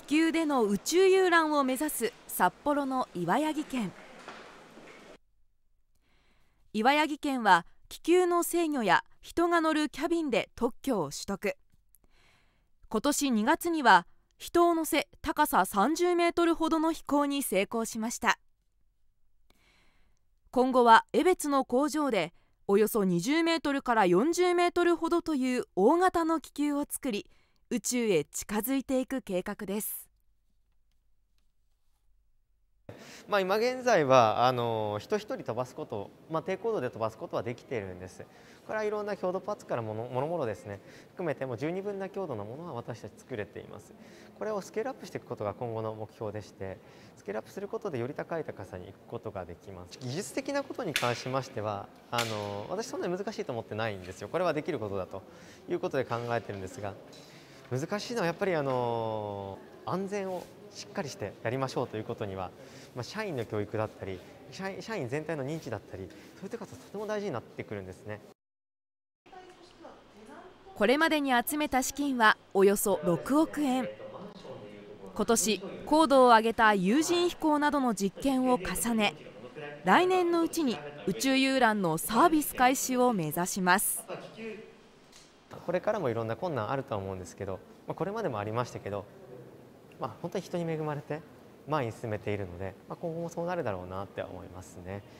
気球での宇宙遊覧を目指す札幌の岩谷技研岩谷技研は気球の制御や人が乗るキャビンで特許を取得。今年2月には人を乗せ高さ30メートルほどの飛行に成功しました。今後は江別の工場でおよそ20メートルから40メートルほどという大型の気球を作り宇宙へ近づいていく計画です。まあ、今現在はあの人一人飛ばすこと、まあ、低高度で飛ばすことはできているんです。これはいろんな強度パーツからものもろもろですね。含めても十二分な強度のものは私たち作れています。これをスケールアップしていくことが今後の目標でしてスケールアップすることでより高い高さに行くことができます。技術的なことに関しましてはあの私そんなに難しいと思ってないんですよ。これはできることだということで考えてるんですが難しいのはやっぱりあの安全をしっかりしてやりましょうということには、まあ、社員の教育だったり社員全体の認知だったりそういうことがとても大事になってくるんですね。これまでに集めた資金はおよそ6億円今年高度を上げた有人飛行などの実験を重ね来年のうちに宇宙遊覧のサービス開始を目指しますこれからもいろんな困難あるとは思うんですけどまこれまでもありましたけどまあ、本当に人に恵まれて前に進めているので、まあ、今後もそうなるだろうなって思いますね。